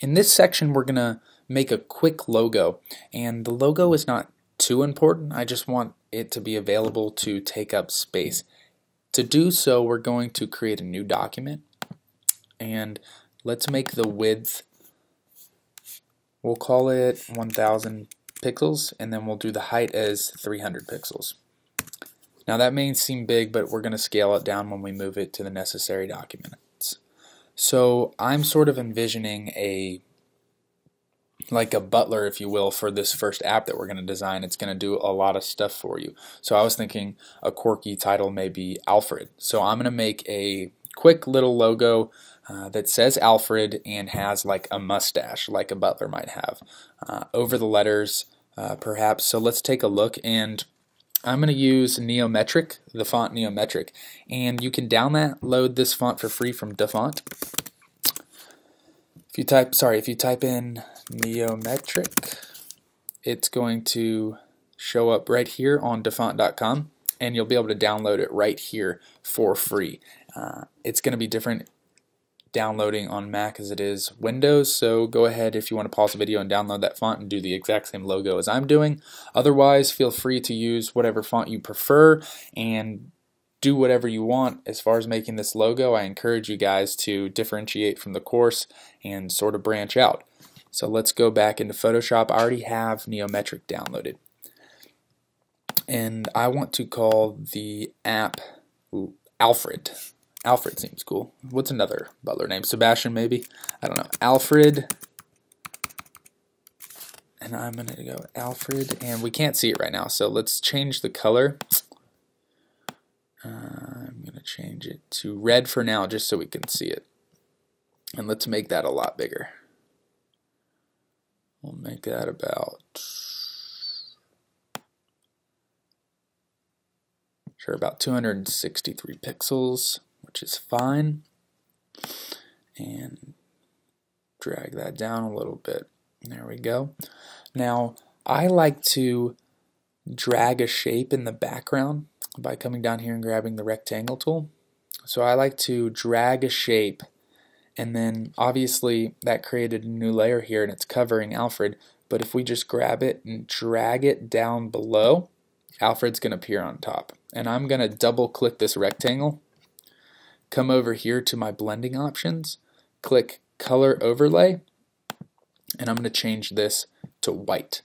In this section we're going to make a quick logo and the logo is not too important I just want it to be available to take up space. To do so we're going to create a new document and let's make the width we'll call it 1000 pixels and then we'll do the height as 300 pixels. Now that may seem big but we're going to scale it down when we move it to the necessary documents. So I'm sort of envisioning a like a butler, if you will, for this first app that we're going to design. It's going to do a lot of stuff for you. So I was thinking a quirky title may be Alfred. So I'm going to make a quick little logo uh, that says Alfred and has like a mustache, like a butler might have, uh, over the letters, uh, perhaps. So let's take a look and I'm going to use Neometric, the font Neometric, and you can download this font for free from DaFont. If you type, sorry, if you type in Neometric, it's going to show up right here on dafont.com and you'll be able to download it right here for free. Uh, it's going to be different downloading on Mac as it is Windows, so go ahead if you want to pause the video and download that font and do the exact same logo as I'm doing. Otherwise, feel free to use whatever font you prefer and do whatever you want as far as making this logo. I encourage you guys to differentiate from the course and sort of branch out. So let's go back into Photoshop. I already have Neometric downloaded. And I want to call the app Alfred. Alfred seems cool. What's another butler name? Sebastian, maybe? I don't know. Alfred. And I'm going to go Alfred. And we can't see it right now, so let's change the color. Uh, I'm going to change it to red for now, just so we can see it. And let's make that a lot bigger. We'll make that about sure about 263 pixels which is fine. And drag that down a little bit. There we go. Now I like to drag a shape in the background by coming down here and grabbing the rectangle tool. So I like to drag a shape and then obviously that created a new layer here and it's covering Alfred. But if we just grab it and drag it down below Alfred's going to appear on top. And I'm going to double click this rectangle come over here to my blending options click color overlay and I'm going to change this to white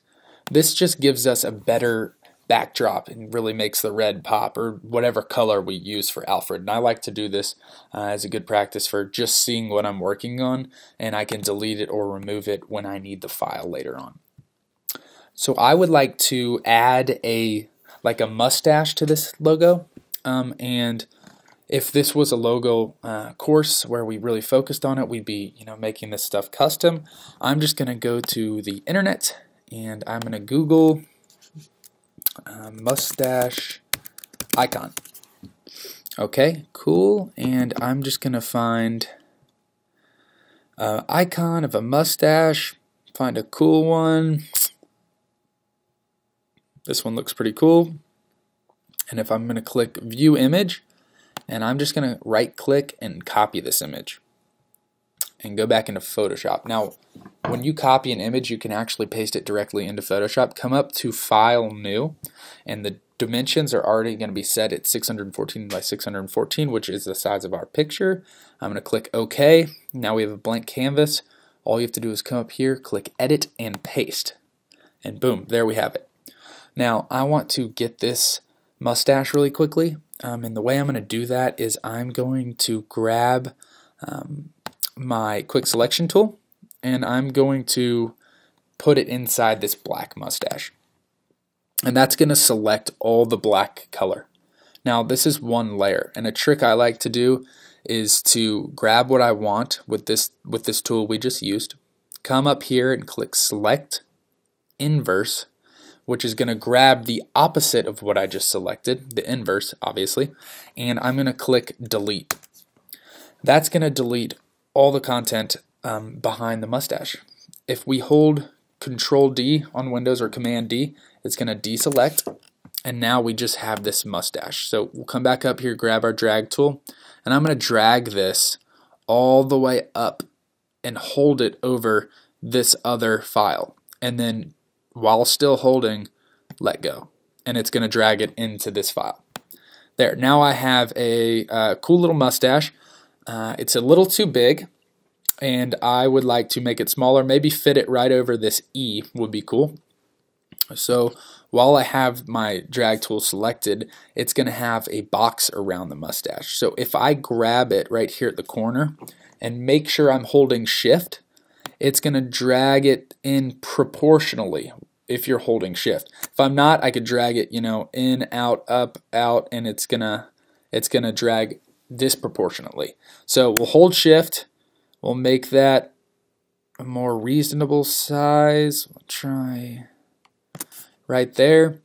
this just gives us a better backdrop and really makes the red pop or whatever color we use for Alfred. And I like to do this uh, as a good practice for just seeing what I'm working on and I can delete it or remove it when I need the file later on. So I would like to add a like a mustache to this logo um, and if this was a logo uh, course where we really focused on it, we'd be you know making this stuff custom. I'm just going to go to the internet and I'm going to Google uh, mustache icon. Okay, cool. And I'm just going to find an icon of a mustache, find a cool one. This one looks pretty cool. And if I'm going to click view image, and I'm just going to right click and copy this image and go back into Photoshop. Now, when you copy an image, you can actually paste it directly into Photoshop. Come up to File, New, and the dimensions are already going to be set at 614 by 614, which is the size of our picture. I'm going to click OK. Now we have a blank canvas. All you have to do is come up here, click Edit, and Paste. And boom, there we have it. Now, I want to get this mustache really quickly. Um, and the way I'm going to do that is I'm going to grab um, my quick selection tool and I'm going to put it inside this black mustache. And that's going to select all the black color. Now this is one layer and a trick I like to do is to grab what I want with this with this tool we just used, come up here and click select inverse which is going to grab the opposite of what I just selected, the inverse obviously, and I'm going to click delete. That's going to delete all the content um, behind the mustache. If we hold Control D on Windows or Command D, it's going to deselect, and now we just have this mustache. So we'll come back up here, grab our drag tool, and I'm going to drag this all the way up and hold it over this other file. And then while still holding, let go. And it's going to drag it into this file. There, now I have a uh, cool little mustache. Uh, it's a little too big, and I would like to make it smaller. Maybe fit it right over this E would be cool. So while I have my drag tool selected, it's going to have a box around the mustache. So if I grab it right here at the corner and make sure I'm holding shift, it's going to drag it in proportionally if you're holding shift. If I'm not, I could drag it, you know, in, out, up, out, and it's gonna it's gonna drag disproportionately. So we'll hold shift. We'll make that a more reasonable size. We'll try right there.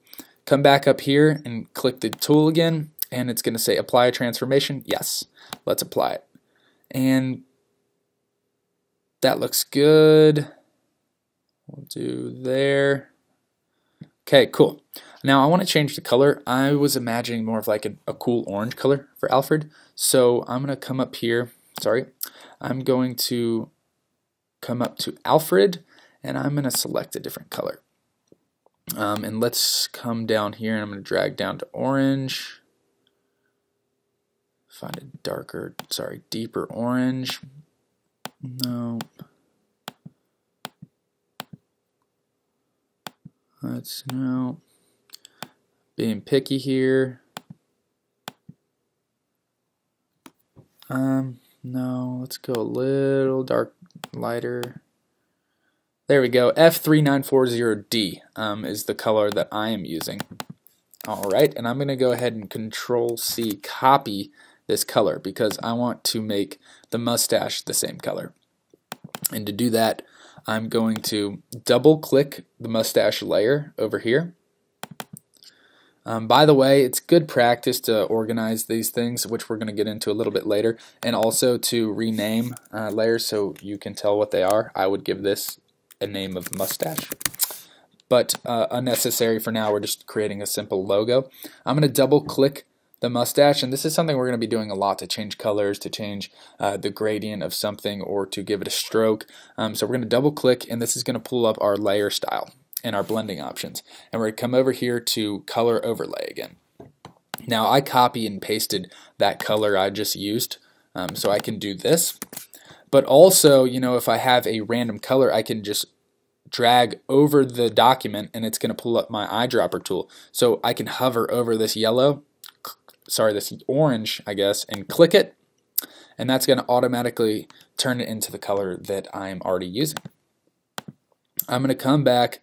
Come back up here and click the tool again, and it's to say apply a transformation. Yes, let's apply it. And that looks good. We'll do there. Okay, cool. Now I want to change the color. I was imagining more of like a, a cool orange color for Alfred. So I'm going to come up here. Sorry. I'm going to come up to Alfred and I'm going to select a different color. Um, and let's come down here and I'm going to drag down to orange. Find a darker, sorry, deeper orange. No. Let's no. Being picky here. Um, no, let's go a little dark, lighter. There we go. F3940D um, is the color that I am using. Alright, and I'm going to go ahead and Control C copy this color because I want to make the mustache the same color. And to do that, I'm going to double click the mustache layer over here. Um, by the way, it's good practice to organize these things, which we're going to get into a little bit later, and also to rename uh, layers so you can tell what they are. I would give this a name of mustache, but uh, unnecessary for now. We're just creating a simple logo. I'm going to double click the mustache, and this is something we're going to be doing a lot to change colors, to change uh, the gradient of something, or to give it a stroke. Um, so we're going to double click, and this is going to pull up our layer style and our blending options. And we're going to come over here to color overlay again. Now I copy and pasted that color I just used, um, so I can do this. But also, you know, if I have a random color, I can just drag over the document and it's going to pull up my eyedropper tool. So I can hover over this yellow sorry, this orange, I guess, and click it, and that's going to automatically turn it into the color that I'm already using. I'm going to come back,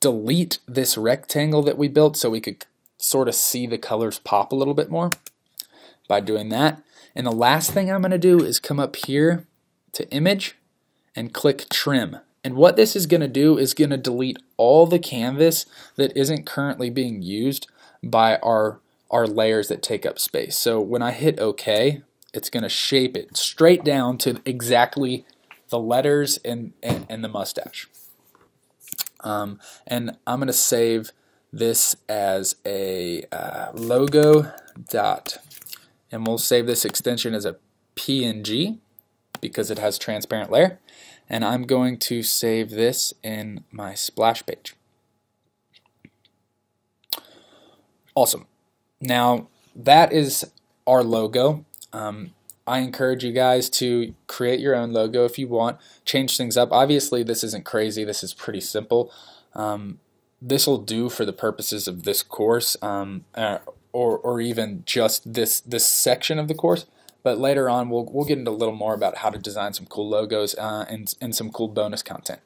delete this rectangle that we built so we could sort of see the colors pop a little bit more by doing that. And the last thing I'm going to do is come up here to image and click trim. And what this is going to do is going to delete all the canvas that isn't currently being used by our are layers that take up space. So when I hit OK, it's going to shape it straight down to exactly the letters and, and, and the mustache. Um, and I'm going to save this as a uh, logo dot, and we'll save this extension as a PNG because it has transparent layer. And I'm going to save this in my splash page. Awesome. Now, that is our logo. Um, I encourage you guys to create your own logo if you want. Change things up. Obviously, this isn't crazy. This is pretty simple. Um, this will do for the purposes of this course, um, uh, or or even just this this section of the course. But later on, we'll we'll get into a little more about how to design some cool logos uh, and and some cool bonus content.